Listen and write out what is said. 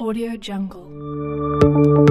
Audio Jungle.